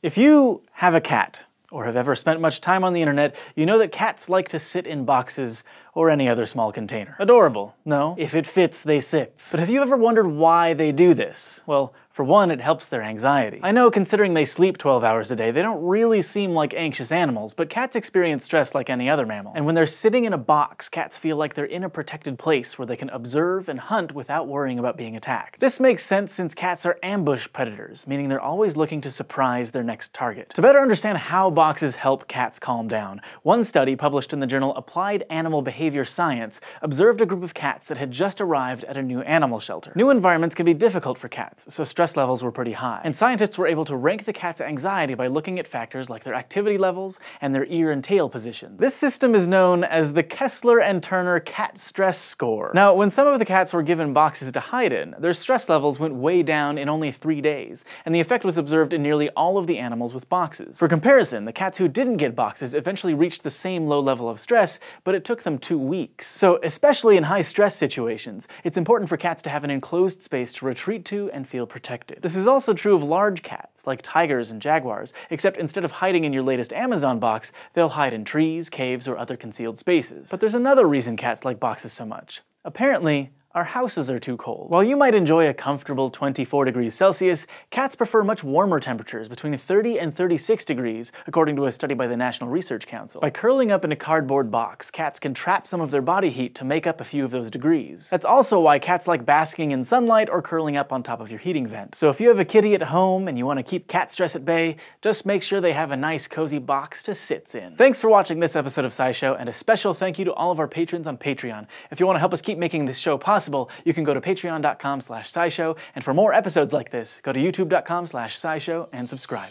If you have a cat, or have ever spent much time on the internet, you know that cats like to sit in boxes or any other small container. Adorable, no? If it fits, they sits. But have you ever wondered why they do this? Well, for one, it helps their anxiety. I know considering they sleep 12 hours a day, they don't really seem like anxious animals, but cats experience stress like any other mammal. And when they're sitting in a box, cats feel like they're in a protected place where they can observe and hunt without worrying about being attacked. This makes sense since cats are ambush predators, meaning they're always looking to surprise their next target. To better understand how boxes help cats calm down, one study published in the journal Applied Animal Behavior Science observed a group of cats that had just arrived at a new animal shelter. New environments can be difficult for cats, so stress stress levels were pretty high. And scientists were able to rank the cat's anxiety by looking at factors like their activity levels and their ear and tail positions. This system is known as the Kessler and Turner Cat Stress Score. Now, when some of the cats were given boxes to hide in, their stress levels went way down in only three days, and the effect was observed in nearly all of the animals with boxes. For comparison, the cats who didn't get boxes eventually reached the same low level of stress, but it took them two weeks. So, especially in high stress situations, it's important for cats to have an enclosed space to retreat to and feel protected protected. This is also true of large cats, like tigers and jaguars, except instead of hiding in your latest Amazon box, they'll hide in trees, caves, or other concealed spaces. But there's another reason cats like boxes so much. Apparently, our houses are too cold. While you might enjoy a comfortable 24 degrees Celsius, cats prefer much warmer temperatures, between 30 and 36 degrees, according to a study by the National Research Council. By curling up in a cardboard box, cats can trap some of their body heat to make up a few of those degrees. That's also why cats like basking in sunlight or curling up on top of your heating vent. So if you have a kitty at home and you want to keep cat stress at bay, just make sure they have a nice cozy box to sit in. Thanks for watching this episode of SciShow, and a special thank you to all of our patrons on Patreon. If you want to help us keep making this show possible, possible, you can go to patreon.com slash scishow, and for more episodes like this, go to youtube.com slash scishow and subscribe.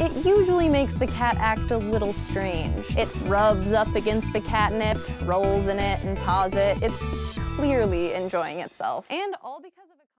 It usually makes the cat act a little strange. It rubs up against the catnip, rolls in it, and paws it. It's clearly enjoying itself. And all because of